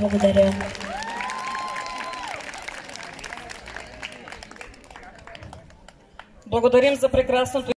Благодаря. Благодарим за прекрасното